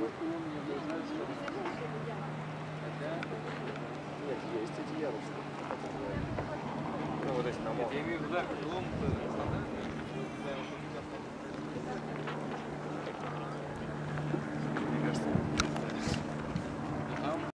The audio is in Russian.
вот самый умный, Нет, есть эти ярусные. Ну, вот эти на Я имею в виду, да, лом-то...